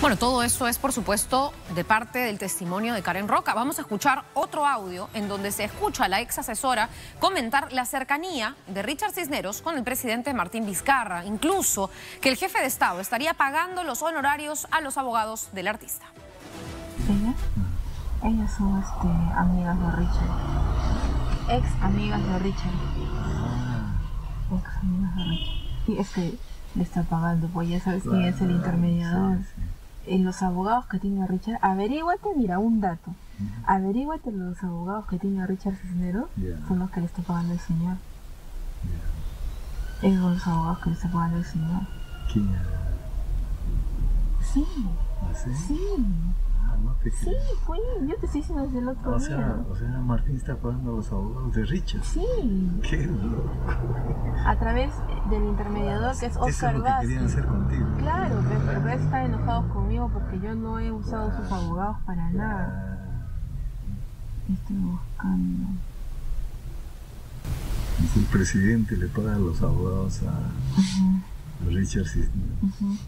Bueno, todo eso es, por supuesto, de parte del testimonio de Karen Roca. Vamos a escuchar otro audio en donde se escucha a la ex asesora comentar la cercanía de Richard Cisneros con el presidente Martín Vizcarra, incluso que el jefe de Estado estaría pagando los honorarios a los abogados del artista. ¿Ellas? Ellas son este, amigas de Richard. Ex amigas de Richard. Ex amigas de Richard. Y es que le está pagando, pues ya sabes quién es el intermediador. En los abogados que tiene Richard, averíguate, mira, un dato. Averíguate los abogados que tiene Richard Cisneros Ya. son los que le está pagando el señor. Esos son los abogados que le está pagando el señor. ¿Quién era? Sí, sí, Ah, no te sí, creo. fue. Yo te estoy diciendo desde el otro O día. sea, o sea, Martín está pagando a los abogados de Richard. Sí, Qué loco. a través del intermediador que es Eso Oscar es lo que querían Vázquez. hacer contigo. Claro, pero, pero están enojados conmigo porque yo no he usado sus abogados para nada. Ah, Estoy buscando. el presidente le paga los abogados a, a Richard Cisneros.